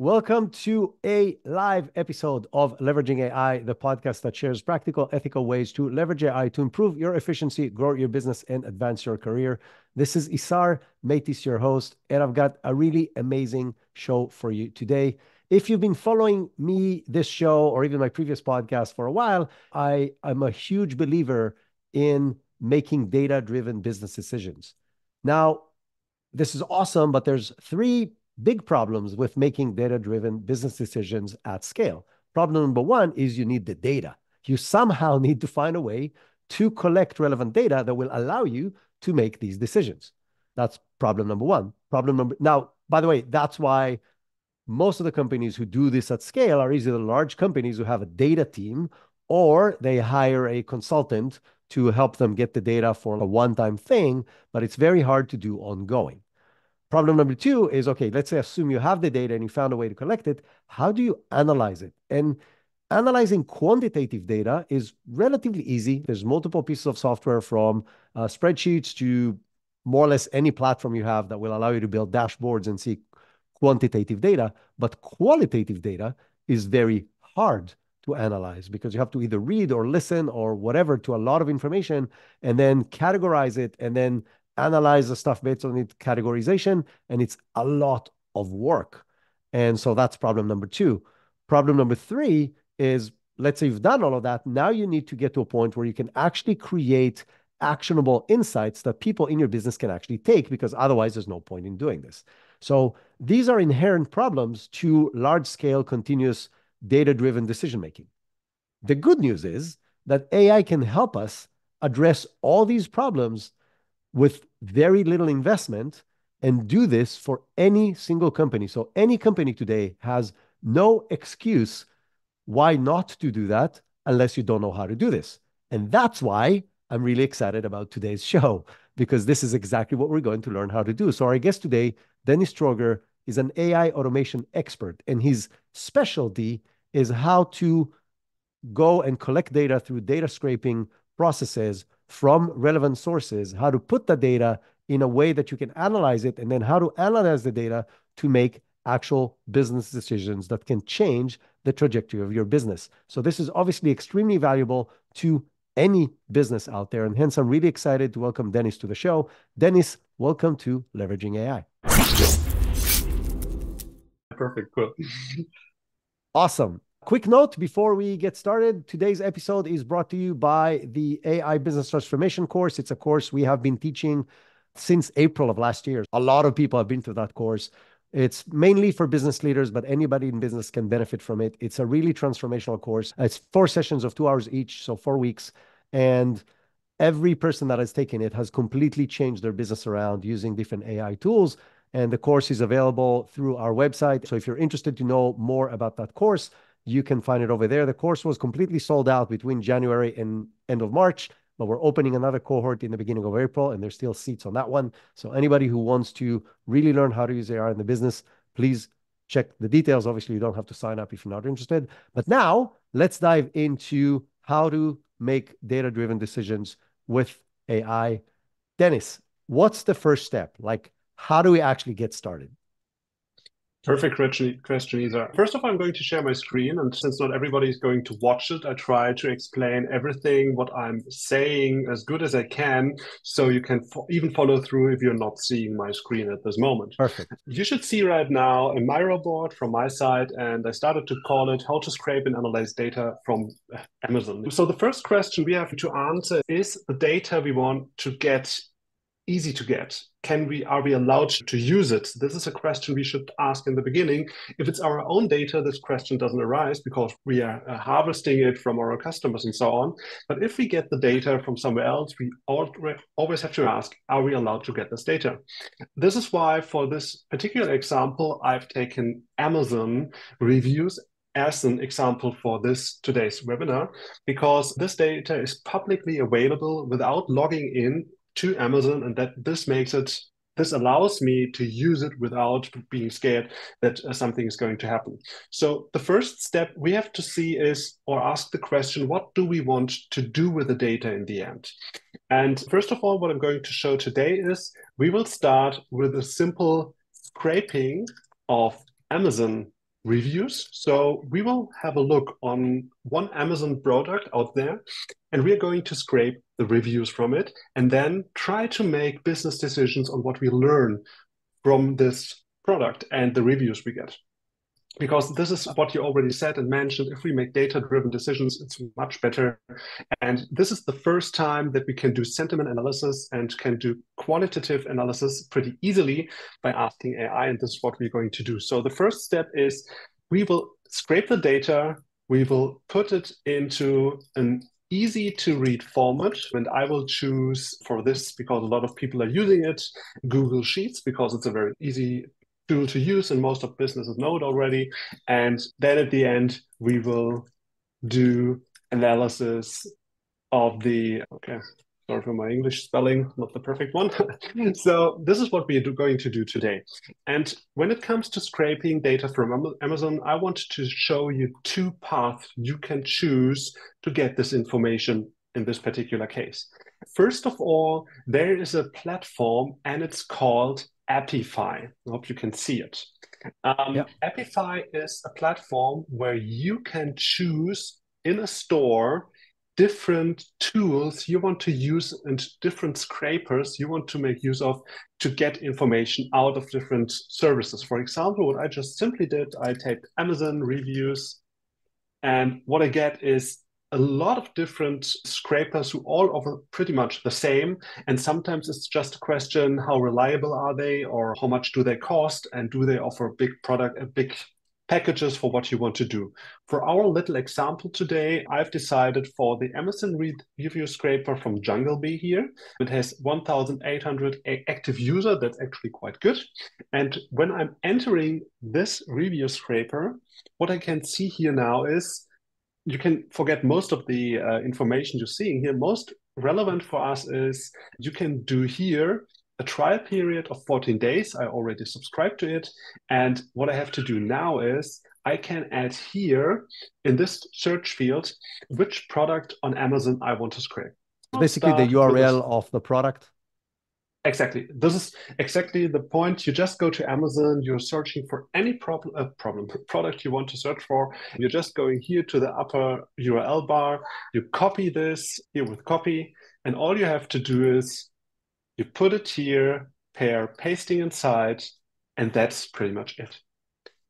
Welcome to a live episode of Leveraging AI, the podcast that shares practical, ethical ways to leverage AI to improve your efficiency, grow your business, and advance your career. This is Isar Meitis, your host, and I've got a really amazing show for you today. If you've been following me, this show, or even my previous podcast for a while, I am a huge believer in making data driven business decisions. Now, this is awesome, but there's three big problems with making data-driven business decisions at scale. Problem number one is you need the data. You somehow need to find a way to collect relevant data that will allow you to make these decisions. That's problem number one. Problem number now, by the way, that's why most of the companies who do this at scale are either large companies who have a data team or they hire a consultant to help them get the data for a one-time thing, but it's very hard to do ongoing. Problem number two is, okay, let's say assume you have the data and you found a way to collect it. How do you analyze it? And analyzing quantitative data is relatively easy. There's multiple pieces of software from uh, spreadsheets to more or less any platform you have that will allow you to build dashboards and see quantitative data. But qualitative data is very hard to analyze because you have to either read or listen or whatever to a lot of information and then categorize it and then analyze the stuff based on its categorization, and it's a lot of work. And so that's problem number two. Problem number three is let's say you've done all of that. Now you need to get to a point where you can actually create actionable insights that people in your business can actually take because otherwise there's no point in doing this. So these are inherent problems to large scale, continuous, data driven decision making. The good news is that AI can help us address all these problems with very little investment and do this for any single company. So any company today has no excuse why not to do that unless you don't know how to do this. And that's why I'm really excited about today's show because this is exactly what we're going to learn how to do. So our guest today, Dennis Tröger, is an AI automation expert and his specialty is how to go and collect data through data scraping processes from relevant sources, how to put the data in a way that you can analyze it, and then how to analyze the data to make actual business decisions that can change the trajectory of your business. So this is obviously extremely valuable to any business out there. And hence, I'm really excited to welcome Dennis to the show. Dennis, welcome to Leveraging AI. Perfect. Cool. awesome. Quick note before we get started today's episode is brought to you by the AI Business Transformation course. It's a course we have been teaching since April of last year. A lot of people have been through that course. It's mainly for business leaders, but anybody in business can benefit from it. It's a really transformational course. It's four sessions of two hours each, so four weeks. And every person that has taken it has completely changed their business around using different AI tools. And the course is available through our website. So if you're interested to know more about that course, you can find it over there. The course was completely sold out between January and end of March, but we're opening another cohort in the beginning of April, and there's still seats on that one. So anybody who wants to really learn how to use AI in the business, please check the details. Obviously, you don't have to sign up if you're not interested. But now let's dive into how to make data-driven decisions with AI. Dennis, what's the first step? Like, how do we actually get started? Perfect question, Isar. First off, I'm going to share my screen, and since not everybody is going to watch it, I try to explain everything what I'm saying as good as I can, so you can fo even follow through if you're not seeing my screen at this moment. Perfect. You should see right now a Miro board from my side, and I started to call it "How to Scrape and Analyze Data from Amazon." So the first question we have to answer is the data we want to get easy to get? Can we are we allowed to use it? This is a question we should ask in the beginning. If it's our own data, this question doesn't arise because we are uh, harvesting it from our customers and so on. But if we get the data from somewhere else, we always have to ask, are we allowed to get this data? This is why for this particular example, I've taken Amazon reviews as an example for this today's webinar because this data is publicly available without logging in to Amazon, and that this makes it this allows me to use it without being scared that uh, something is going to happen. So the first step we have to see is or ask the question, what do we want to do with the data in the end? And first of all, what I'm going to show today is we will start with a simple scraping of Amazon reviews. So we will have a look on one Amazon product out there, and we are going to scrape the reviews from it and then try to make business decisions on what we learn from this product and the reviews we get. Because this is what you already said and mentioned. If we make data driven decisions it's much better. And this is the first time that we can do sentiment analysis and can do qualitative analysis pretty easily by asking ai and this is what we're going to do. So the first step is we will scrape the data. We will put it into an easy to read format and i will choose for this because a lot of people are using it google sheets because it's a very easy tool to use and most of businesses know it already. And then at the end, we will do analysis of the, okay, sorry for my English spelling, not the perfect one. so this is what we are going to do today. And when it comes to scraping data from Amazon, I want to show you two paths you can choose to get this information in this particular case. First of all, there is a platform and it's called Apify. I hope you can see it. Um, yep. Apify is a platform where you can choose in a store different tools you want to use and different scrapers you want to make use of to get information out of different services. For example, what I just simply did, I typed Amazon reviews, and what I get is a lot of different scrapers who all offer pretty much the same. And sometimes it's just a question how reliable are they or how much do they cost and do they offer a big product, a big packages for what you want to do. For our little example today, I've decided for the Amazon review scraper from Junglebee here. It has 1,800 active user. That's actually quite good. And when I'm entering this review scraper, what I can see here now is you can forget most of the uh, information you're seeing here. Most relevant for us is you can do here a trial period of 14 days. I already subscribed to it. And what I have to do now is I can add here in this search field which product on Amazon I want to scrape. Basically, the URL of the product. Exactly. This is exactly the point. You just go to Amazon, you're searching for any problem, uh, problem product you want to search for. You're just going here to the upper URL bar. You copy this here with copy, and all you have to do is you put it here, pair pasting inside, and that's pretty much it.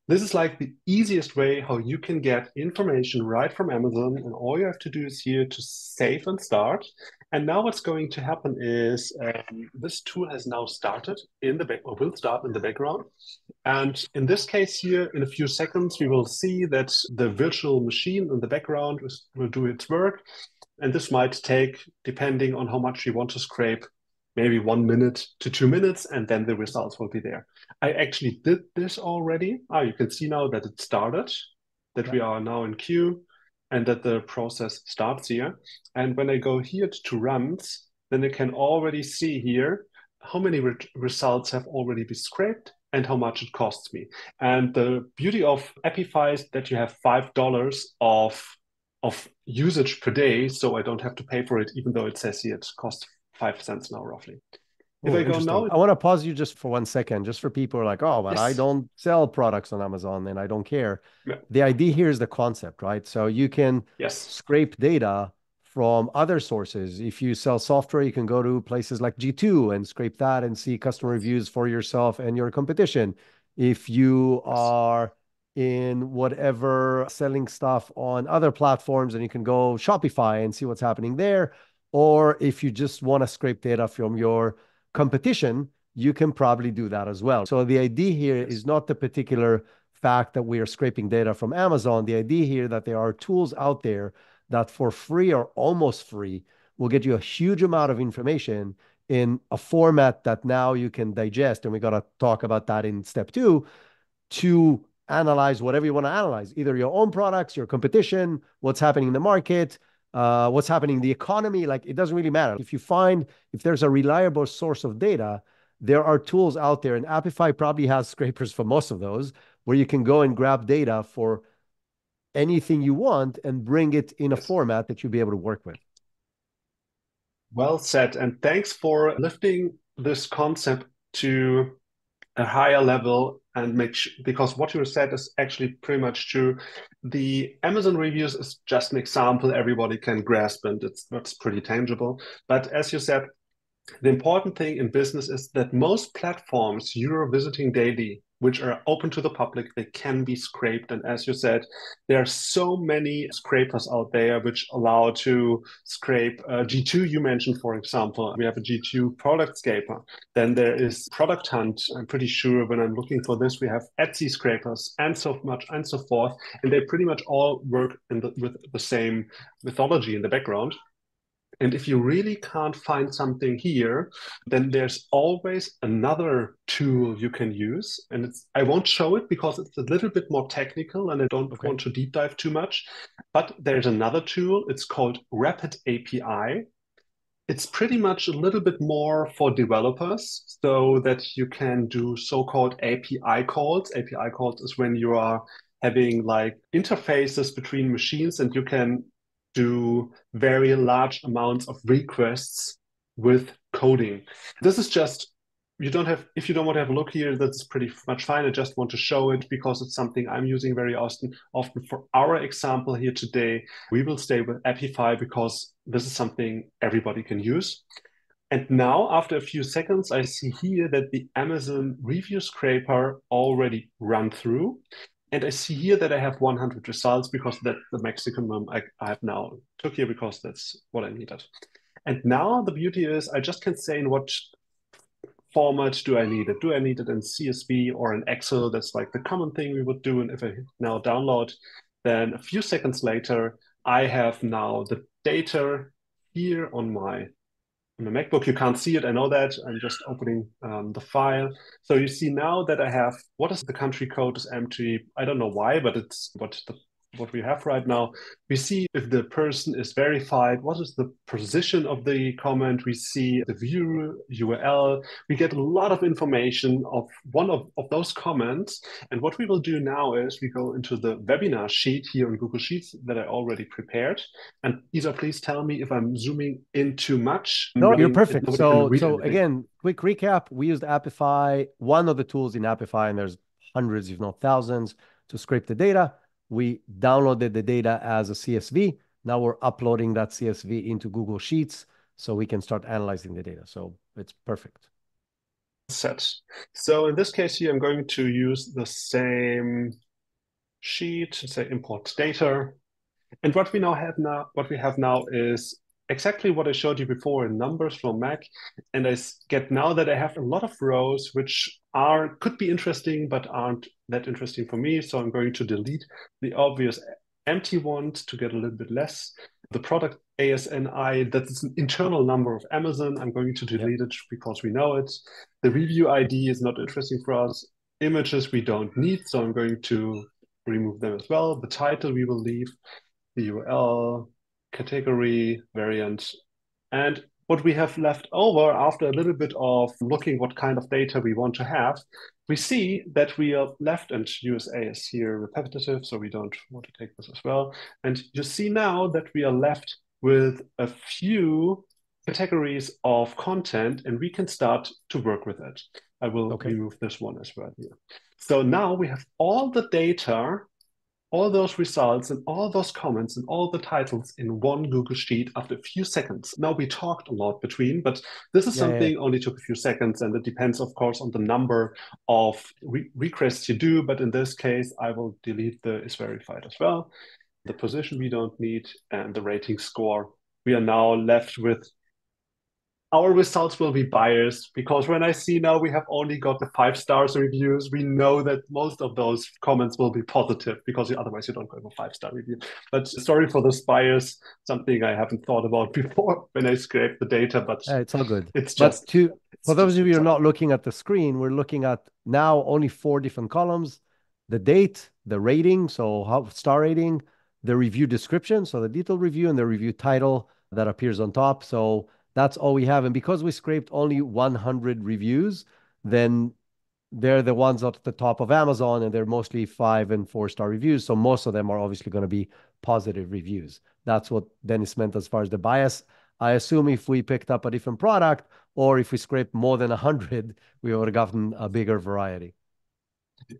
This is like the easiest way how you can get information right from Amazon. And all you have to do is here to save and start. And now what's going to happen is um, this tool has now started in the back or will start in the background. And in this case here, in a few seconds, we will see that the virtual machine in the background will do its work. And this might take, depending on how much you want to scrape, maybe one minute to two minutes, and then the results will be there. I actually did this already. Ah, you can see now that it started, that yeah. we are now in queue, and that the process starts here. And when I go here to runs, then I can already see here how many re results have already been scraped and how much it costs me. And the beauty of Apify is that you have five dollars of of usage per day, so I don't have to pay for it, even though it says here it costs five cents now, roughly. If I go now, I want to pause you just for one second, just for people who are like, oh, but yes. I don't sell products on Amazon and I don't care. Yeah. The idea here is the concept, right? So you can yes. scrape data from other sources. If you sell software, you can go to places like G2 and scrape that and see customer reviews for yourself and your competition. If you are in whatever selling stuff on other platforms, and you can go Shopify and see what's happening there or if you just want to scrape data from your competition, you can probably do that as well. So the idea here is not the particular fact that we are scraping data from Amazon. The idea here that there are tools out there that for free or almost free will get you a huge amount of information in a format that now you can digest. And we got to talk about that in step two to analyze whatever you want to analyze, either your own products, your competition, what's happening in the market, uh, what's happening in the economy. Like it doesn't really matter. If you find if there's a reliable source of data, there are tools out there, and Apify probably has scrapers for most of those, where you can go and grab data for anything you want and bring it in a format that you'll be able to work with. Well said, and thanks for lifting this concept to a higher level and make because what you said is actually pretty much true. The Amazon reviews is just an example everybody can grasp and it's that's pretty tangible. But as you said, the important thing in business is that most platforms you're visiting daily which are open to the public they can be scraped. And as you said there are so many scrapers out there which allow to scrape uh, g2 you mentioned for example. We have a g2 product scraper. Then there is product hunt. I'm pretty sure when i'm looking for this we have etsy scrapers and so much and so forth. And they pretty much all work the, with the same mythology in the background and if you really can't find something here, then there's always another tool you can use. And it's I won't show it because it's a little bit more technical and I don't okay. want to deep dive too much. But there's another tool. It's called Rapid API. It's pretty much a little bit more for developers so that you can do so-called API calls. API calls is when you are having like interfaces between machines and you can do very large amounts of requests with coding. This is just you don't have if you don't want to have a look here that's pretty much fine. I just want to show it because it's something i'm using very often often for our example here today. We will stay with apify because this is something everybody can use. And now after a few seconds i see here that the amazon review scraper already run through and I see here that I have 100 results because that's the maximum I, I have now took here because that's what I needed. And now the beauty is I just can say in what format do I need it? Do I need it in CSV or in Excel? That's like the common thing we would do. And if I now download, then a few seconds later, I have now the data here on my on the MacBook. You can't see it. I know that. I'm just opening um, the file. So you see now that I have what is the country code is empty. I don't know why, but it's what the what we have right now. We see if the person is verified, what is the position of the comment. We see the view URL. We get a lot of information of one of, of those comments. And what we will do now is we go into the webinar sheet here on Google Sheets that I already prepared. And Isar, please tell me if I'm zooming in too much. No, you're perfect. So, so anything. again, quick recap. We used Apify, one of the tools in Apify, and there's hundreds, if not thousands, to scrape the data we downloaded the data as a CSV. Now we're uploading that CSV into Google Sheets so we can start analyzing the data. So it's perfect. Set. So in this case here, I'm going to use the same sheet, say import data. And what we now have now, what we have now is exactly what I showed you before in numbers from Mac. And I get now that I have a lot of rows which are could be interesting but aren't that interesting for me. So I'm going to delete the obvious empty ones to get a little bit less. The product ASIN, that is an internal number of Amazon. I'm going to delete it because we know it. The review ID is not interesting for us. Images we don't need, so I'm going to remove them as well. The title we will leave. The URL, category, variant. And what we have left over after a little bit of looking what kind of data we want to have, we see that we are left, and USA is here repetitive, so we don't want to take this as well. And you see now that we are left with a few categories of content, and we can start to work with it. I will okay. remove this one as well here. So now we have all the data all those results and all those comments and all the titles in one Google Sheet after a few seconds. Now we talked a lot between, but this is yeah, something yeah. only took a few seconds and it depends, of course, on the number of re requests you do. But in this case, I will delete the is verified as well. The position we don't need and the rating score. We are now left with our results will be biased because when I see now we have only got the five stars reviews, we know that most of those comments will be positive because otherwise you don't go a five star review. But sorry for this bias, something I haven't thought about before when I scrape the data. But uh, it's all good. It's just but to for those of you who are not looking at the screen, we're looking at now only four different columns: the date, the rating, so how star rating, the review description, so the detailed review, and the review title that appears on top. So that's all we have. And because we scraped only 100 reviews, then they're the ones at the top of Amazon and they're mostly five and four star reviews. So most of them are obviously going to be positive reviews. That's what Dennis meant as far as the bias. I assume if we picked up a different product or if we scraped more than 100, we would have gotten a bigger variety.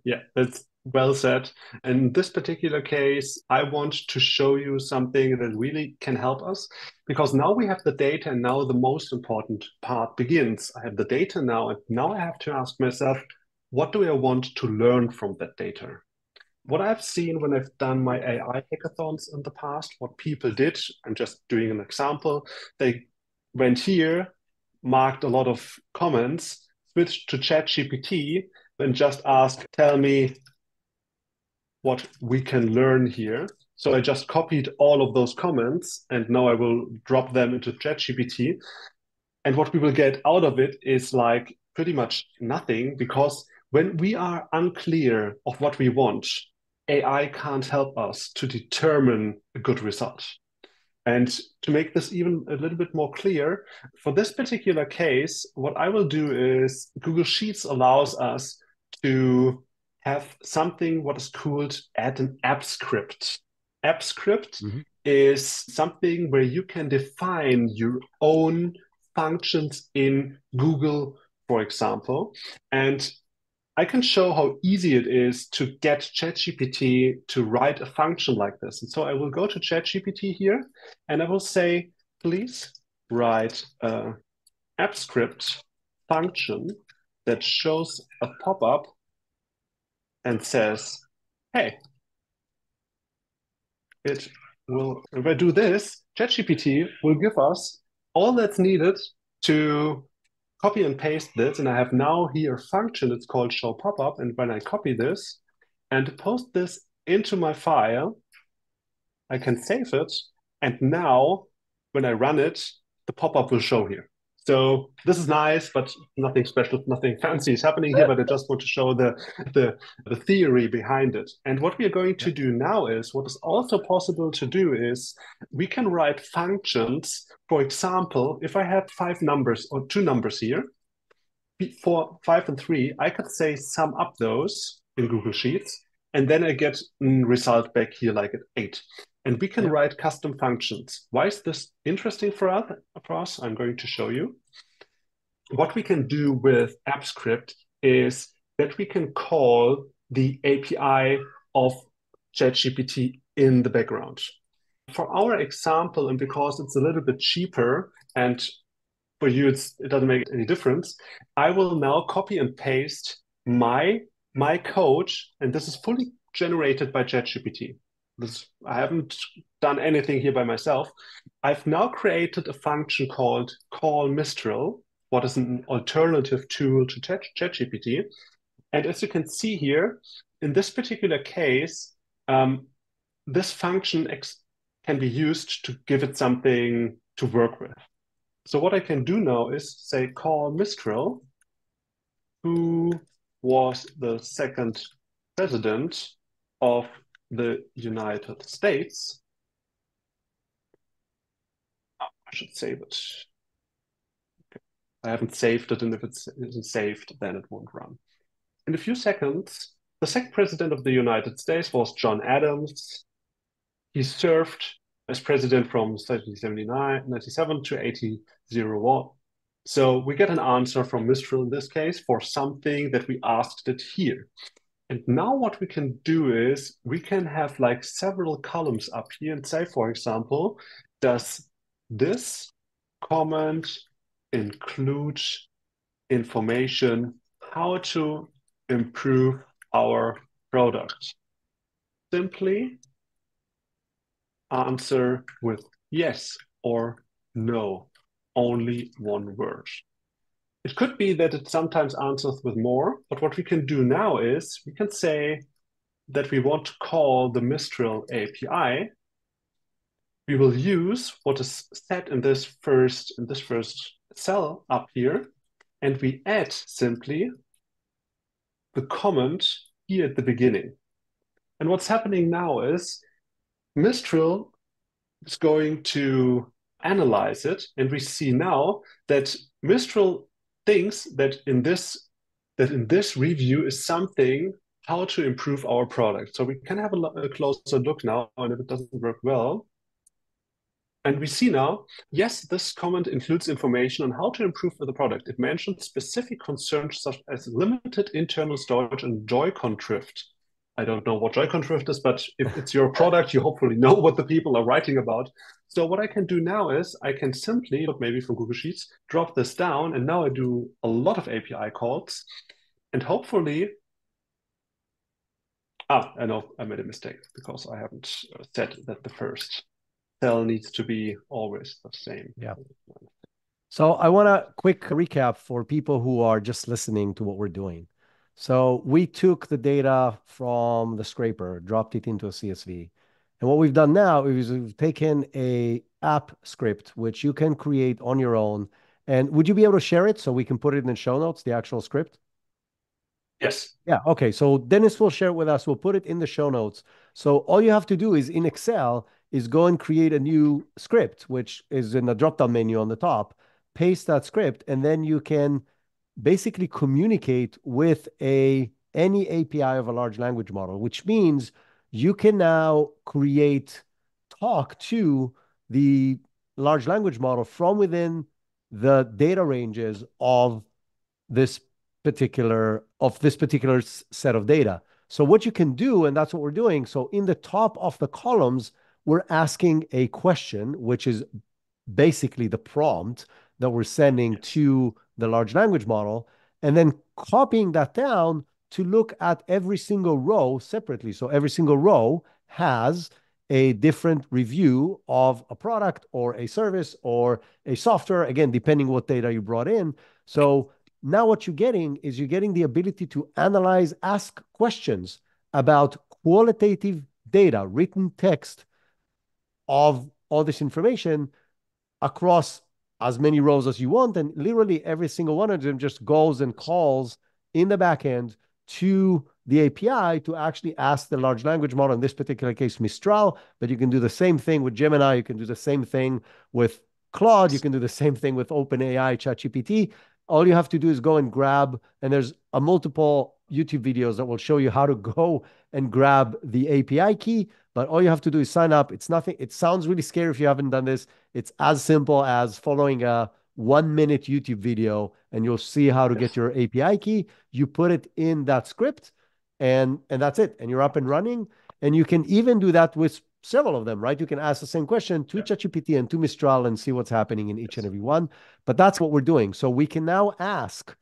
Yeah, that's well said. In this particular case, I want to show you something that really can help us because now we have the data and now the most important part begins. I have the data now, and now I have to ask myself, what do I want to learn from that data? What I've seen when I've done my AI hackathons in the past, what people did, I'm just doing an example, they went here, marked a lot of comments, switched to ChatGPT, and just asked, tell me what we can learn here. So I just copied all of those comments and now I will drop them into ChatGPT. And what we will get out of it is like pretty much nothing because when we are unclear of what we want, AI can't help us to determine a good result. And to make this even a little bit more clear, for this particular case, what I will do is Google Sheets allows us to have something what is called add an app script. App script mm-hmm. is something where you can define your own functions in Google, for example. And I can show how easy it is to get ChatGPT to write a function like this. And so I will go to ChatGPT here and I will say, please write a app script function that shows a pop-up and says, hey, it will, if I do this, ChatGPT will give us all that's needed to copy and paste this. And I have now here a function, it's called show pop-up. And when I copy this and post this into my file, I can save it. And now when I run it, the pop-up will show here. So this is nice, but nothing special, nothing fancy is happening here. But I just want to show the, the, the theory behind it. And what we are going to do now is what is also possible to do is we can write functions. For example, if I had five numbers or two numbers here, for five and three, I could say sum up those in Google Sheets, and then I get a result back here like at eight and we can yeah. write custom functions. Why is this interesting? For us, I'm going to show you. What we can do with AppScript is that we can call the API of ChatGPT in the background. For our example, and because it's a little bit cheaper and for you it doesn't make any difference, I will now copy and paste my my code, and this is fully generated by ChatGPT. This, I haven't done anything here by myself. I've now created a function called call Mistral, what is an alternative tool to ChatGPT. And as you can see here, in this particular case, um, this function can be used to give it something to work with. So what I can do now is say call Mistral, who was the second president of the United States, I should save it. I haven't saved it, and if it isn't saved, then it won't run. In a few seconds, the second president of the United States was John Adams. He served as president from 1797 to 1801. So we get an answer from Mistral in this case for something that we asked it here. And now what we can do is we can have like several columns up here and say, for example, does this comment include information how to improve our product? Simply answer with yes or no, only one word. It could be that it sometimes answers with more, but what we can do now is we can say that we want to call the Mistral API. We will use what is set in this first in this first cell up here, and we add simply the comment here at the beginning. And what's happening now is Mistral is going to analyze it, and we see now that Mistral thinks that in this that in this review is something how to improve our product. So we can have a, a closer look now, and if it doesn't work well, And we see now, yes, this comment includes information on how to improve the product. It mentions specific concerns such as limited internal storage and Joy-Con drift. I don't know what Joy-Con drift is, but if it's your product, you hopefully know what the people are writing about. So what I can do now is I can simply, maybe from Google Sheets, drop this down, and now I do a lot of API calls, and hopefully Ah, I know I made a mistake because I haven't said that the first cell needs to be always the same. Yeah. So I want a quick recap for people who are just listening to what we're doing. So we took the data from the scraper, dropped it into a CSV. And what we've done now is we've taken a app script, which you can create on your own. And would you be able to share it so we can put it in the show notes, the actual script? Yes. Yeah. Okay. So Dennis will share it with us. We'll put it in the show notes. So all you have to do is in Excel, is go and create a new script, which is in the drop-down menu on the top, paste that script, and then you can basically communicate with a any API of a large language model, which means you can now create talk to the large language model from within the data ranges of this particular of this particular set of data. So what you can do, and that's what we're doing. So in the top of the columns, we're asking a question, which is basically the prompt that we're sending to the large language model, and then copying that down to look at every single row separately. So every single row has a different review of a product or a service or a software, again, depending what data you brought in. So now what you're getting is you're getting the ability to analyze, ask questions about qualitative data, written text of all this information across as many rows as you want. And literally every single one of them just goes and calls in the backend to the API to actually ask the large language model, in this particular case, Mistral, but you can do the same thing with Gemini. You can do the same thing with Claude. You can do the same thing with OpenAI, ChatGPT. All you have to do is go and grab, and there's a multiple YouTube videos that will show you how to go and grab the API key. But all you have to do is sign up. It's nothing. It sounds really scary if you haven't done this. It's as simple as following a one minute YouTube video and you'll see how to get your API key. You put it in that script and, and that's it. And you're up and running. And you can even do that with several of them, right? You can ask the same question to yeah. ChatGPT and to Mistral and see what's happening in each and every one. But that's what we're doing. So we can now ask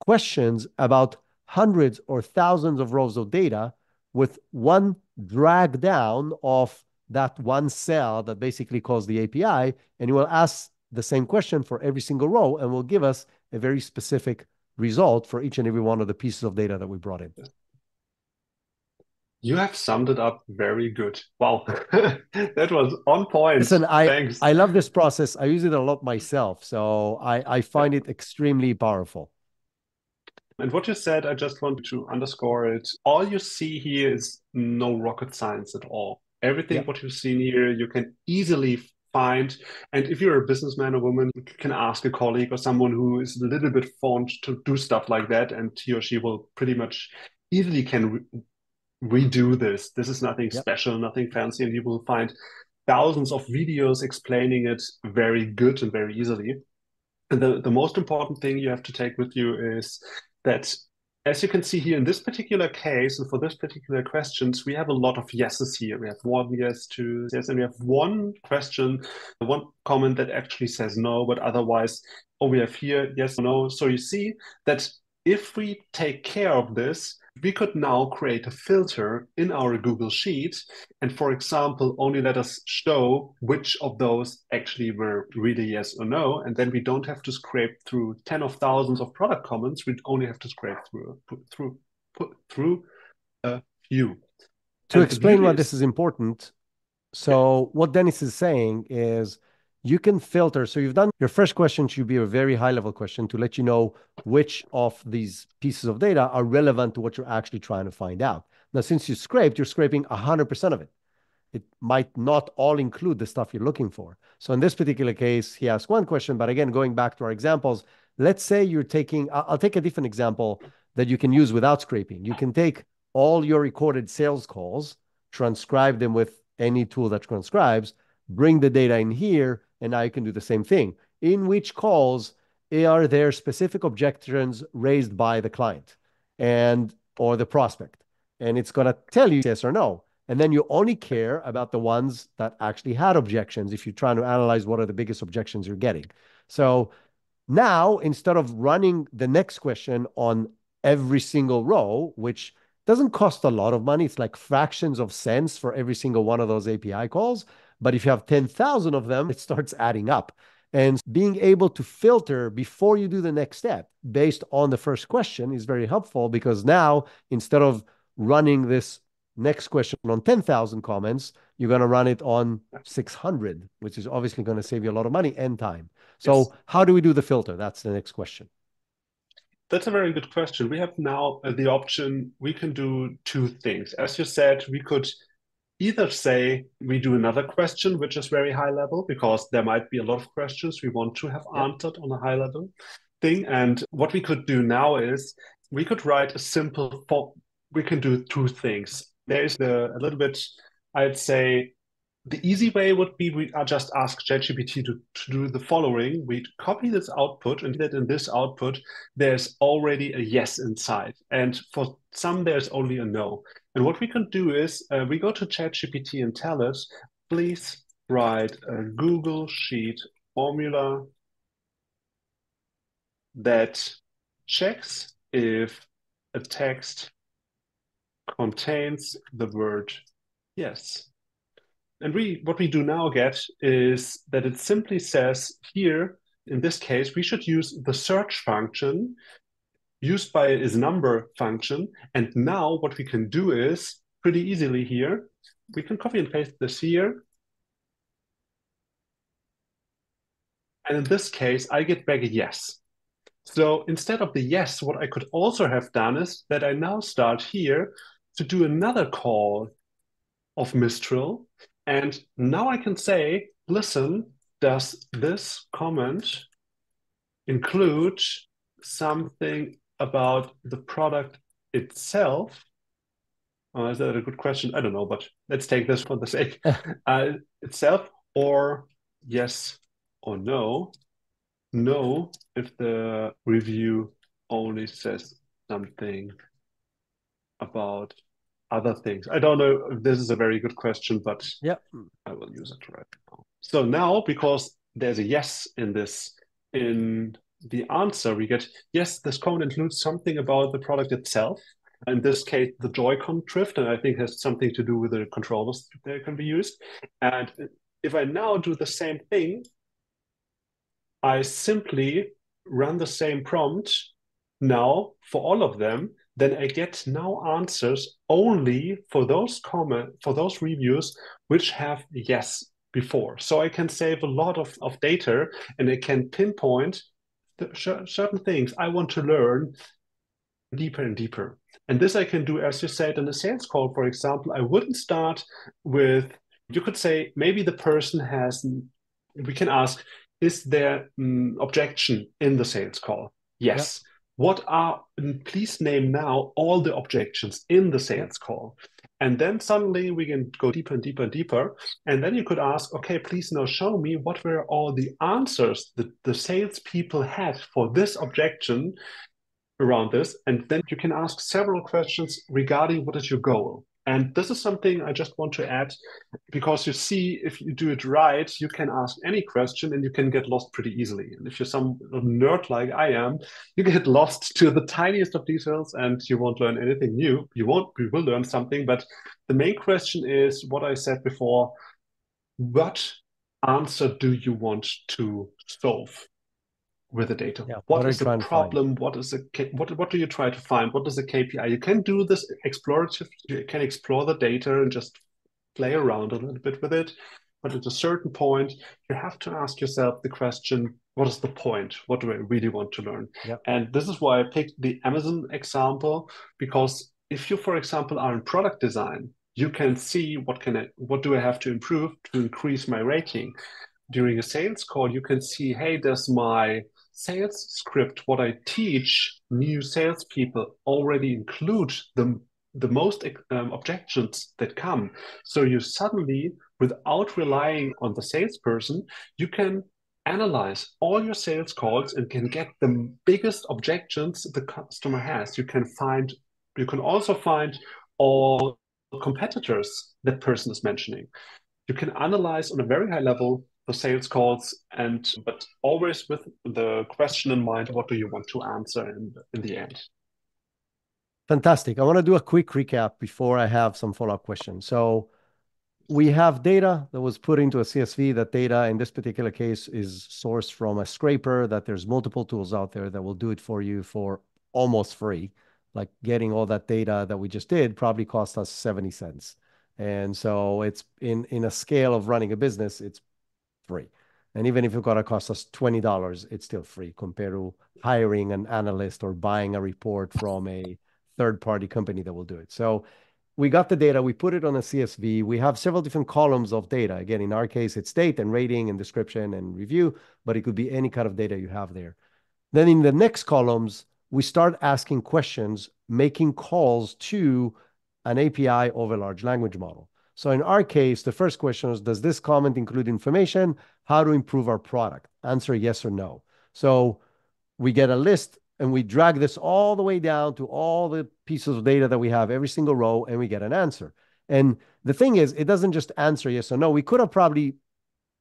questions about hundreds or thousands of rows of data with one drag down of that one cell that basically calls the API, and you will ask the same question for every single row and will give us a very specific result for each and every one of the pieces of data that we brought in. You have summed it up very good. Wow, that was on point. Listen, I Thanks. I love this process. I use it a lot myself, so I I find it extremely powerful. And what you said, I just want to underscore it. All you see here is no rocket science at all. Everything yeah. what you've seen here, you can easily find. And if you're a businessman or woman, you can ask a colleague or someone who is a little bit fond to do stuff like that, and he or she will pretty much easily can re- do this. This is nothing yep. special, nothing fancy, and you will find thousands of videos explaining it very good and very easily. And the, the most important thing you have to take with you is that as you can see here in this particular case and for this particular questions, we have a lot of yeses here. We have one yes, two yes, and we have one question, one comment that actually says no, but otherwise, oh, we have here yes or no. So you see that if we take care of this, we could now create a filter in our Google Sheet and, for example, only let us show which of those actually were really yes or no. And then we don't have to scrape through 10 of thousands of product comments. We only have to scrape through, through, through a few. To and explain why is... this is important, so what Dennis is saying is you can filter. So you've done your first question should be a very high level question to let you know which of these pieces of data are relevant to what you're actually trying to find out. Now, since you scraped, you're scraping 100% of it. It might not all include the stuff you're looking for. So in this particular case, he asked one question, but again, going back to our examples, let's say you're taking, I'll take a different example that you can use without scraping. You can take all your recorded sales calls, transcribe them with any tool that transcribes, bring the data in here, and now you can do the same thing. In which calls eh, are there specific objections raised by the client and or the prospect? And it's to tell you yes or no. And then you only care about the ones that actually had objections if you're trying to analyze what are the biggest objections you're getting. So now, instead of running the next question on every single row, which doesn't cost a lot of money, it's like fractions of cents for every single one of those API calls. But if you have 10,000 of them, it starts adding up. And being able to filter before you do the next step based on the first question is very helpful because now instead of running this next question on 10,000 comments, you're going to run it on 600, which is obviously going to save you a lot of money and time. So, yes. how do we do the filter? That's the next question. That's a very good question. We have now the option, we can do two things. As you said, we could either say we do another question, which is very high level, because there might be a lot of questions we want to have yeah. answered on a high level thing. And what we could do now is we could write a simple, for, we can do two things. There is the, a little bit, I'd say, the easy way would be we just ask ChatGPT to, to do the following. We copy this output and that in this output, there's already a yes inside. And for some, there's only a no. And what we can do is uh, we go to ChatGPT and tell it, please write a Google Sheet formula that checks if a text contains the word yes. And we what we do now get is that it simply says here, in this case, we should use the search function used by is number function. And now what we can do is pretty easily here, we can copy and paste this here. And in this case, I get back a yes. So instead of the yes, what I could also have done is that I now start here to do another call of Mistral. And now I can say, listen, does this comment include something about the product itself? Uh, is that a good question? I don't know, but let's take this for the sake uh, itself, or yes or no. No, if the review only says something about other things. I don't know if this is a very good question, but yeah, I will use it right now. So now, because there's a yes in this in the answer, we get yes, this comment includes something about the product itself. In this case, the Joy-Con drift, and I think has something to do with the controllers that can be used. And if I now do the same thing, I simply run the same prompt now for all of them, then I get now answers only for those comment for those reviews which have yes before. So I can save a lot of, of data and I can pinpoint certain things I want to learn deeper and deeper. And this I can do, as you said, in a sales call, for example. I wouldn't start with, you could say, maybe the person has, we can ask, is there um, objection in the sales call? Yes. Yep. What are, please name now all the objections in the sales call. And then suddenly we can go deeper and deeper and deeper. And then you could ask, okay, please now show me what were all the answers that the salespeople had for this objection around this. And then you can ask several questions regarding what is your goal. And this is something I just want to add because you see, if you do it right, you can ask any question and you can get lost pretty easily. And if you're some nerd like I am, you get lost to the tiniest of details and you won't learn anything new. You won't, you will learn something. But the main question is what I said before what answer do you want to solve? With the data. Yeah, what, what is the problem? What is the what what do you try to find? What is the KPI? You can do this explorative. You can explore the data and just play around a little bit with it. But at a certain point, you have to ask yourself the question: What is the point? What do I really want to learn? And this is why I picked the Amazon example because if you, for example, are in product design, you can see what can I, what do I have to improve to increase my rating. During a sales call, you can see, hey, does my sales script, what I teach new salespeople already include the the most um, objections that come. So you suddenly, without relying on the salesperson, you can analyze all your sales calls and can get the biggest objections the customer has. You can find, you can also find all competitors that person is mentioning. You can analyze on a very high level the sales calls and but always with the question in mind what do you want to answer in, in the end? Fantastic. I want to do a quick recap before i have some follow-up questions. So we have data that was put into a csv that data in this particular case is sourced from a scraper that there's multiple tools out there that will do it for you for almost free. Like getting all that data that we just did probably cost us 70 cents. And so it's in in a scale of running a business it's free. And even if it's going to cost us $20 it's still free compared to hiring an analyst or buying a report from a third party company that will do it. So we got the data we put it on a csv we have several different columns of data. Again in our case it's date and rating and description and review but it could be any kind of data you have there. Then in the next columns we start asking questions, making calls to an API of a large language model. So in our case, the first question is, does this comment include information? How to improve our product? Answer yes or no. So we get a list and we drag this all the way down to all the pieces of data that we have, every single row, and we get an answer. And the thing is, it doesn't just answer yes or no. We could have probably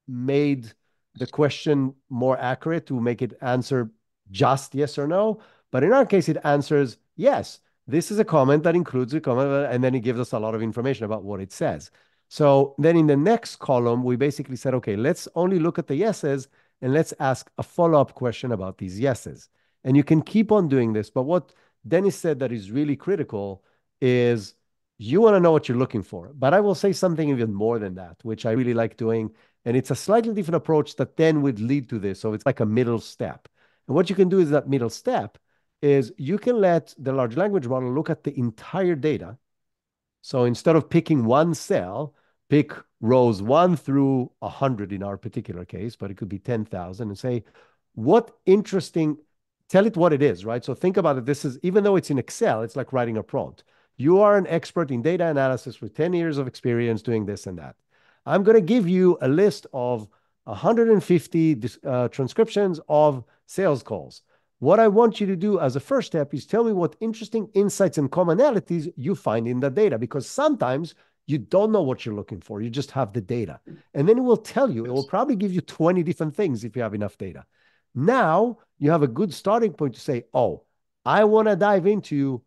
made the question more accurate to make it answer just yes or no. But in our case, it answers yes. This is a comment that includes a comment, and then it gives us a lot of information about what it says. So then in the next column, we basically said, okay, let's only look at the yeses and let's ask a follow-up question about these yeses. And you can keep on doing this. But what Dennis said that is really critical is you want to know what you're looking for. But I will say something even more than that, which I really like doing. And it's a slightly different approach that then would lead to this. So it's like a middle step. And what you can do is that middle step is you can let the large language model look at the entire data. So instead of picking one cell, pick rows one through 100 in our particular case, but it could be 10,000 and say, what interesting, tell it what it is, right? So think about it. This is, even though it's in Excel, it's like writing a prompt. You are an expert in data analysis with 10 years of experience doing this and that. I'm going to give you a list of 150 uh, transcriptions of sales calls. What I want you to do as a first step is tell me what interesting insights and commonalities you find in the data, because sometimes you don't know what you're looking for. You just have the data. And then it will tell you, it will probably give you 20 different things if you have enough data. Now you have a good starting point to say, oh, I want to dive into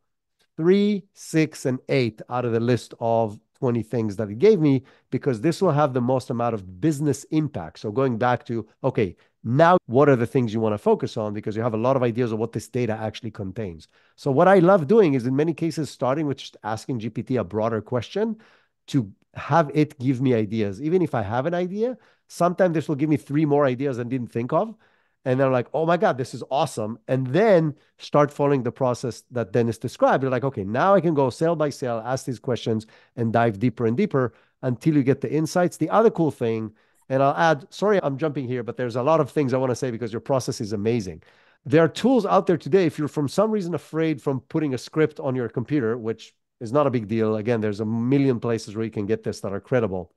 three, six, and eight out of the list of 20 things that it gave me because this will have the most amount of business impact. So going back to, okay, now, what are the things you want to focus on? Because you have a lot of ideas of what this data actually contains. So, what I love doing is in many cases, starting with just asking GPT a broader question to have it give me ideas. Even if I have an idea, sometimes this will give me three more ideas I didn't think of. And they're like, oh my God, this is awesome. And then start following the process that Dennis described. You're like, okay, now I can go cell by cell, ask these questions, and dive deeper and deeper until you get the insights. The other cool thing and I'll add, sorry, I'm jumping here, but there's a lot of things I want to say because your process is amazing. There are tools out there today. If you're from some reason afraid from putting a script on your computer, which is not a big deal. Again, there's a million places where you can get this that are credible,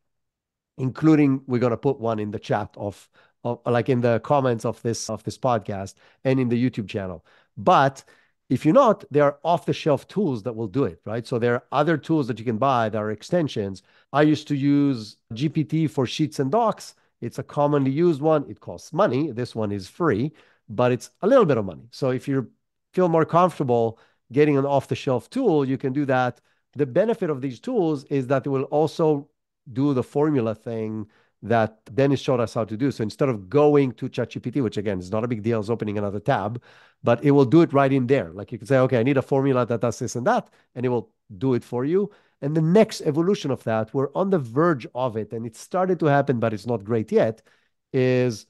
including we're going to put one in the chat of, of like in the comments of this of this podcast and in the YouTube channel. But if you're not, there are off the shelf tools that will do it, right? So there are other tools that you can buy that are extensions. I used to use GPT for sheets and docs. It's a commonly used one. It costs money. This one is free, but it's a little bit of money. So if you feel more comfortable getting an off the shelf tool, you can do that. The benefit of these tools is that they will also do the formula thing that Dennis showed us how to do. So instead of going to ChatGPT, which again is not a big deal, is opening another tab, but it will do it right in there. Like you can say, okay, I need a formula that does this and that, and it will do it for you. And the next evolution of that, we're on the verge of it, and it started to happen, but it's not great yet, is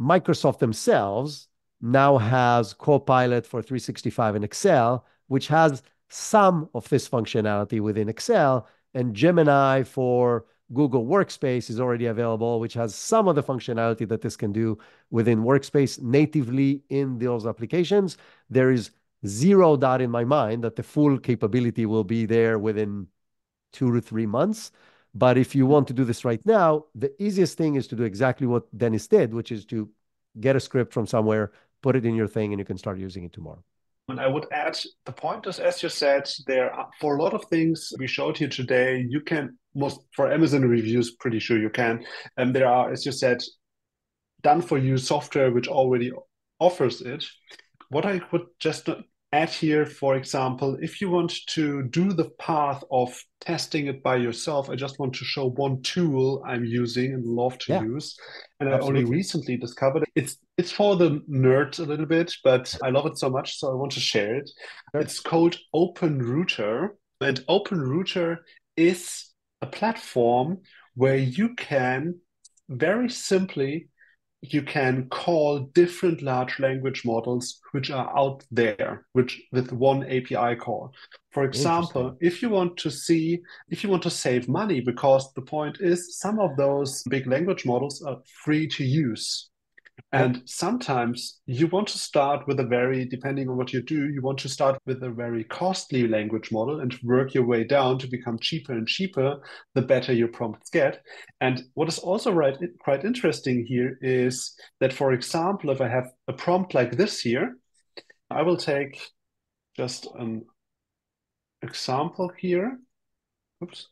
Microsoft themselves now has Copilot for 365 in Excel, which has some of this functionality within Excel, and Gemini for Google Workspace is already available, which has some of the functionality that this can do within Workspace natively in those applications. There is zero doubt in my mind that the full capability will be there within two to three months. But if you want to do this right now, the easiest thing is to do exactly what Dennis did, which is to get a script from somewhere, put it in your thing, and you can start using it tomorrow. And I would add the point is, as you said, there are, for a lot of things we showed here today, you can most for Amazon reviews, pretty sure you can. And there are, as you said, done for you software which already offers it. What I would just add here, for example, if you want to do the path of testing it by yourself, I just want to show one tool I'm using and love to yeah, use. And absolutely. I only recently discovered it. It's it's for the nerds a little bit, but I love it so much, so I want to share it. Sure. It's called OpenRouter. And OpenRouter is a platform where you can very simply you can call different large language models which are out there which with one api call. For example if you want to see if you want to save money because the point is some of those big language models are free to use and sometimes you want to start with a very, depending on what you do, you want to start with a very costly language model and work your way down to become cheaper and cheaper, the better your prompts get. And what is also right, quite interesting here is that, for example, if I have a prompt like this here, I will take just an example here. Oops.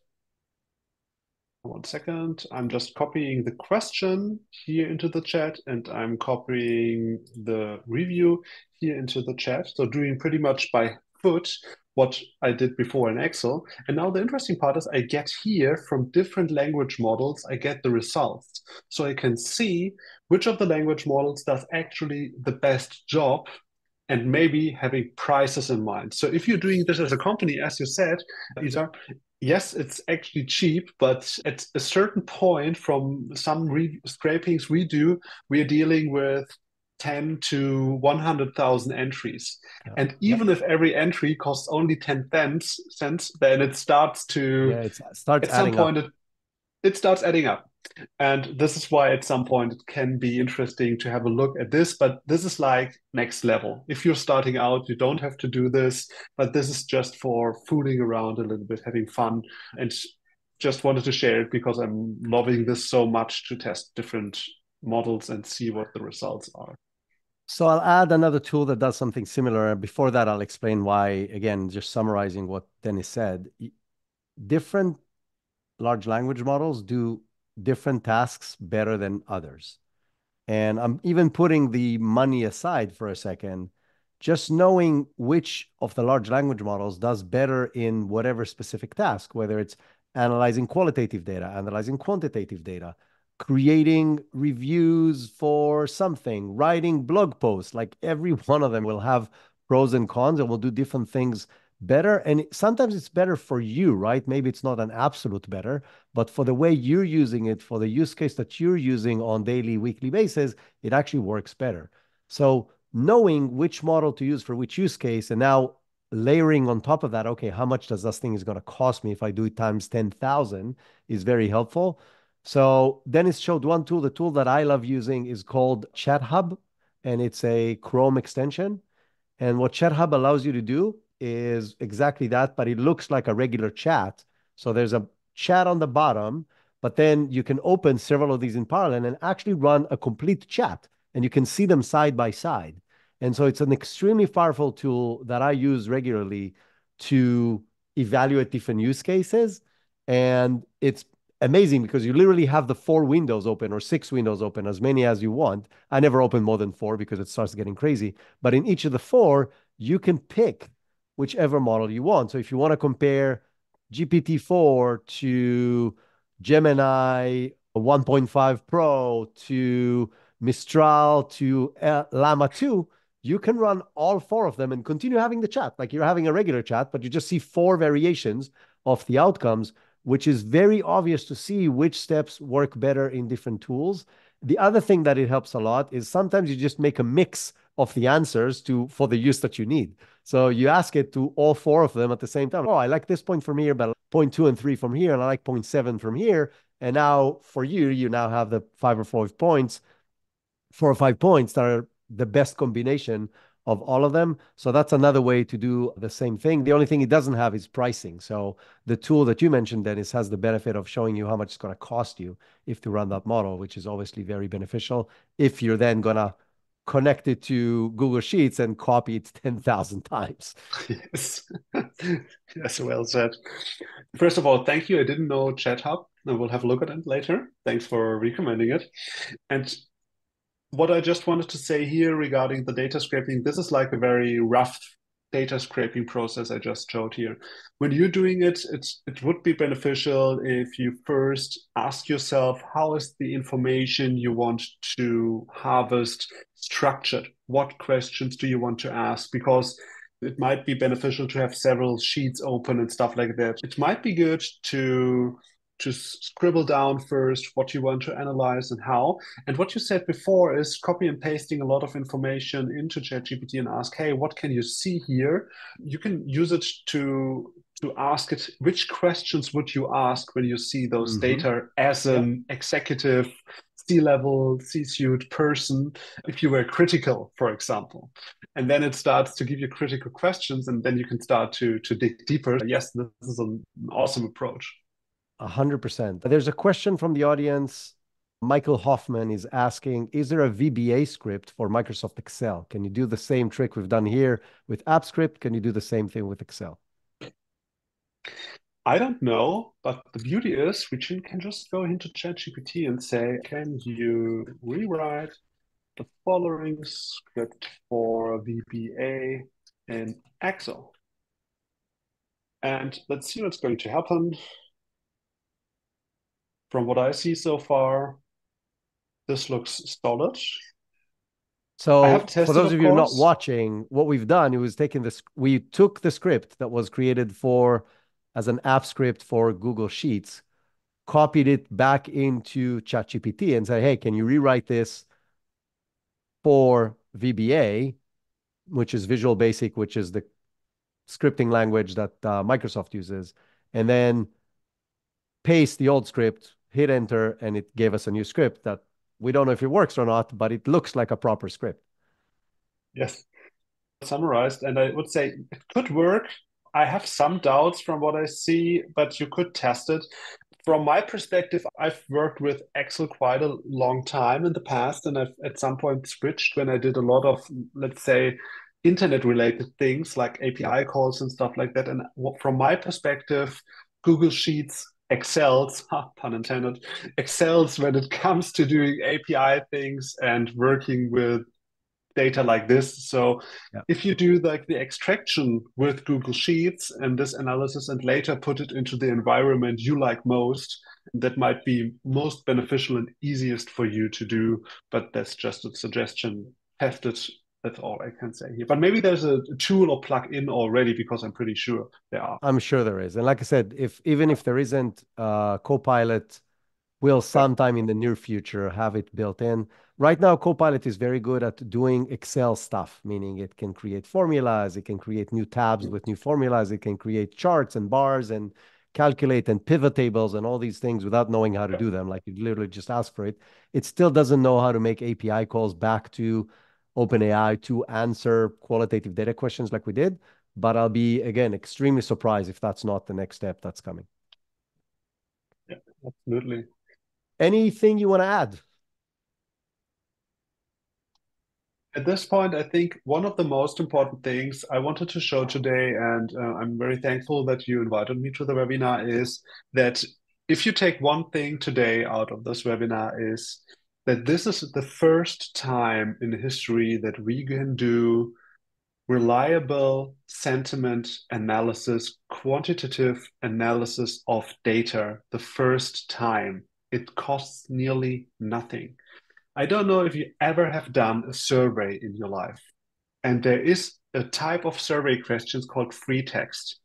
One second. I'm just copying the question here into the chat and I'm copying the review here into the chat. So doing pretty much by foot what I did before in Excel. And now the interesting part is I get here from different language models, I get the results. So I can see which of the language models does actually the best job and maybe having prices in mind. So if you're doing this as a company, as you said, Isar, yes, it's actually cheap, but at a certain point, from some re- scrapings we do, we are dealing with 10 to 100,000 entries. Yeah. And even yeah. if every entry costs only 10 cents, then it starts to, yeah, it starts at some point, it, it starts adding up. And this is why at some point it can be interesting to have a look at this. But this is like next level. If you're starting out, you don't have to do this, but this is just for fooling around a little bit, having fun, and just wanted to share it because I'm loving this so much to test different models and see what the results are. So I'll add another tool that does something similar. Before that, I'll explain why, again, just summarizing what Dennis said. Different large language models do different tasks better than others. And I'm even putting the money aside for a second, just knowing which of the large language models does better in whatever specific task, whether it's analyzing qualitative data, analyzing quantitative data, creating reviews for something, writing blog posts, like every one of them will have pros and cons and will do different things better. And sometimes it's better for you, right? Maybe it's not an absolute better, but for the way you're using it, for the use case that you're using on daily, weekly basis, it actually works better. So knowing which model to use for which use case, and now layering on top of that, okay, how much does this thing is going to cost me if I do it times 10,000 is very helpful. So Dennis showed one tool. The tool that I love using is called ChatHub, and it's a Chrome extension. And what ChatHub allows you to do is exactly that, but it looks like a regular chat. So there's a chat on the bottom, but then you can open several of these in parallel and actually run a complete chat and you can see them side by side. And so it's an extremely powerful tool that I use regularly to evaluate different use cases. And it's amazing because you literally have the four windows open or six windows open, as many as you want. I never open more than four because it starts getting crazy. But in each of the four, you can pick whichever model you want. So if you want to compare GPT-4 to Gemini 1.5 Pro to Mistral to uh, Llama 2, you can run all four of them and continue having the chat like you're having a regular chat, but you just see four variations of the outcomes, which is very obvious to see which steps work better in different tools. The other thing that it helps a lot is sometimes you just make a mix of the answers to for the use that you need. So you ask it to all four of them at the same time. Oh, I like this point from here, but point two and three from here, and I like point seven from here. And now for you, you now have the five or five points, four or five points that are the best combination of all of them. So that's another way to do the same thing. The only thing it doesn't have is pricing. So the tool that you mentioned, Dennis, has the benefit of showing you how much it's going to cost you if to run that model, which is obviously very beneficial. If you're then going to connect it to Google Sheets and copy it 10,000 times. Yes. yes, well said. First of all, thank you. I didn't know ChatHub. I will have a look at it later. Thanks for recommending it. And what I just wanted to say here regarding the data scraping, this is like a very rough data scraping process I just showed here. When you're doing it, it's, it would be beneficial if you first ask yourself, how is the information you want to harvest structured? What questions do you want to ask? Because it might be beneficial to have several sheets open and stuff like that. It might be good to to scribble down first what you want to analyze and how. And what you said before is copy and pasting a lot of information into ChatGPT and ask, hey, what can you see here? You can use it to to ask it which questions would you ask when you see those mm-hmm. data as an executive C-level, C-suite person, if you were critical, for example. And then it starts to give you critical questions, and then you can start to to dig deeper. Yes, this is an awesome approach. 100%. There's a question from the audience. Michael Hoffman is asking Is there a VBA script for Microsoft Excel? Can you do the same trick we've done here with AppScript? Can you do the same thing with Excel? I don't know, but the beauty is we can just go into ChatGPT and say, Can you rewrite the following script for VBA in Excel? And let's see what's going to happen from what I see so far, this looks solid. So tested, for those of, of you not watching, what we've done, was taking this, we took the script that was created for as an app script for Google Sheets, copied it back into ChatGPT and said, hey, can you rewrite this for VBA, which is Visual Basic, which is the scripting language that uh, Microsoft uses, and then paste the old script hit enter, and it gave us a new script that we don't know if it works or not, but it looks like a proper script. Yes. Summarized, and I would say it could work. I have some doubts from what I see, but you could test it. From my perspective, I've worked with Excel quite a long time in the past, and I've at some point switched when I did a lot of, let's say, internet related things like API calls and stuff like that. And from my perspective, Google Sheets excels, pun intended, excels when it comes to doing API things and working with data like this. So yeah. if you do like the extraction with Google Sheets and this analysis and later put it into the environment you like most, that might be most beneficial and easiest for you to do. But that's just a suggestion. Test it that's all I can say here. But maybe there's a tool or plug-in already because I'm pretty sure there are. I'm sure there is. And like I said, if even if there isn't, uh, Copilot will sometime in the near future have it built in. Right now, Copilot is very good at doing Excel stuff, meaning it can create formulas, it can create new tabs with new formulas, it can create charts and bars and calculate and pivot tables and all these things without knowing how to do them. Like you literally just ask for it. It still doesn't know how to make API calls back to OpenAI to answer qualitative data questions like we did. But I'll be, again, extremely surprised if that's not the next step that's coming. Yeah, absolutely. Anything you want to add? At this point, I think one of the most important things I wanted to show today, and uh, I'm very thankful that you invited me to the webinar, is that if you take one thing today out of this webinar is that this is the first time in history that we can do reliable sentiment analysis, quantitative analysis of data the first time. It costs nearly nothing. I don't know if you ever have done a survey in your life. And there is a type of survey questions called free text.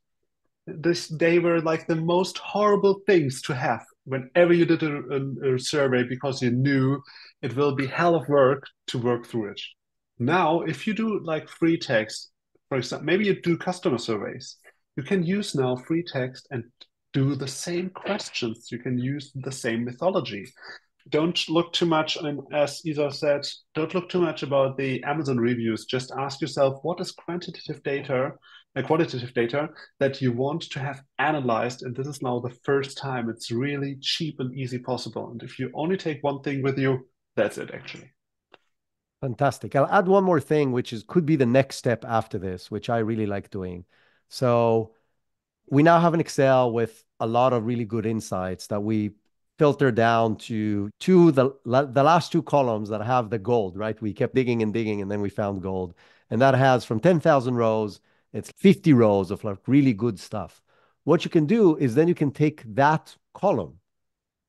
This, they were like the most horrible things to have whenever you did a, a, survey because you knew it will be hell of work to work through it. Now, if you do like free text, for example, maybe you do customer surveys, you can use now free text and do the same questions. You can use the same methodology. don't look too much, and as Isar said, don't look too much about the Amazon reviews. Just ask yourself what is quantitative data, a qualitative data that you want to have analyzed. And this is now the first time it's really cheap and easy possible. And if you only take one thing with you, that's it actually. Fantastic. I'll add one more thing, which is could be the next step after this, which I really like doing. So we now have an Excel with a lot of really good insights that we filter down to to the the last two columns that have the gold, right? We kept digging and digging, and then we found gold, and that has from ten thousand rows, it's fifty rows of like really good stuff. What you can do is then you can take that column,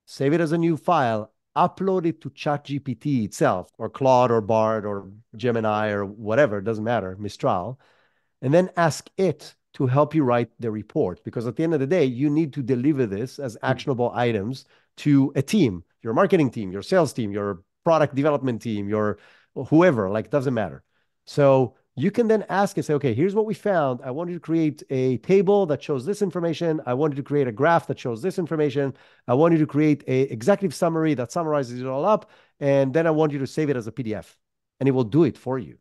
save it as a new file, upload it to ChatGPT itself, or Claude, or Bard, or Gemini, or whatever, it doesn't matter, Mistral, and then ask it to help you write the report. Because at the end of the day, you need to deliver this as hmm. actionable items to a team, your marketing team, your sales team, your product development team, your whoever, like doesn't matter. So you can then ask and say, okay, here's what we found. I want you to create a table that shows this information. I want you to create a graph that shows this information. I want you to create a executive summary that summarizes it all up. And then I want you to save it as a PDF and it will do it for you.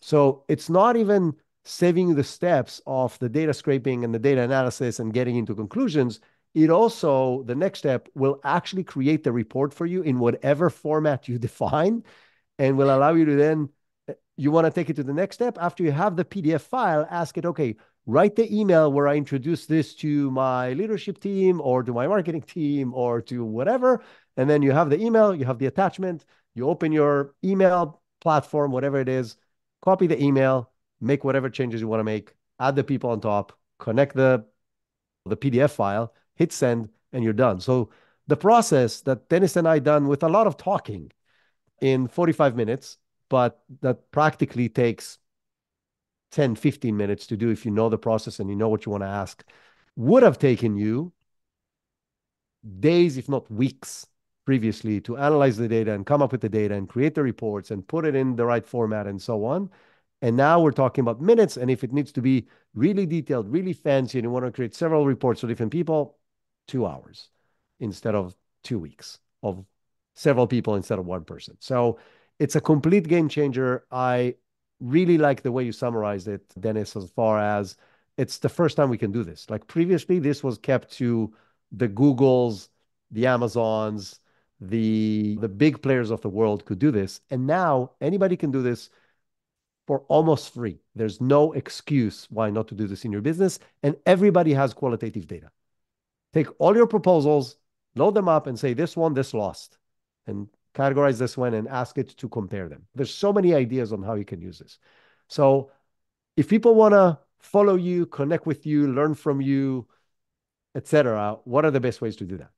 So it's not even saving the steps of the data scraping and the data analysis and getting into conclusions. It also, the next step will actually create the report for you in whatever format you define and will allow you to then you want to take it to the next step after you have the PDF file, ask it, okay, write the email where I introduce this to my leadership team or to my marketing team or to whatever. And then you have the email, you have the attachment, you open your email platform, whatever it is, copy the email, make whatever changes you want to make, add the people on top, connect the, the PDF file, hit send, and you're done. So the process that Dennis and I done with a lot of talking in 45 minutes but that practically takes 10, 15 minutes to do if you know the process and you know what you want to ask, would have taken you days, if not weeks, previously to analyze the data and come up with the data and create the reports and put it in the right format and so on. And now we're talking about minutes. And if it needs to be really detailed, really fancy, and you want to create several reports for different people, two hours instead of two weeks of several people instead of one person. So it's a complete game changer. I really like the way you summarized it, Dennis, as far as it's the first time we can do this. Like previously, this was kept to the Googles, the Amazons, the the big players of the world could do this, and now anybody can do this for almost free. There's no excuse why not to do this in your business, and everybody has qualitative data. Take all your proposals, load them up, and say this one, this lost, and categorize this one and ask it to compare them. There's so many ideas on how you can use this. So if people want to follow you, connect with you, learn from you, etc., what are the best ways to do that?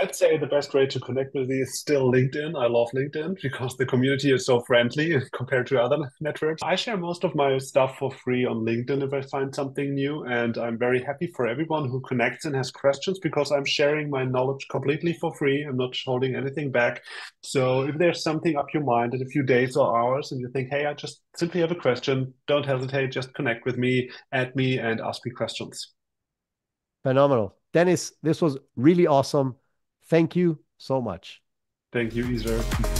I'd say the best way to connect with me is still LinkedIn. I love LinkedIn because the community is so friendly compared to other networks. I share most of my stuff for free on LinkedIn if I find something new. And I'm very happy for everyone who connects and has questions because I'm sharing my knowledge completely for free. I'm not holding anything back. So if there's something up your mind in a few days or hours and you think, hey, I just simply have a question, don't hesitate, just connect with me, add me, and ask me questions. Phenomenal. Dennis, this was really awesome. Thank you so much. Thank you, Israel.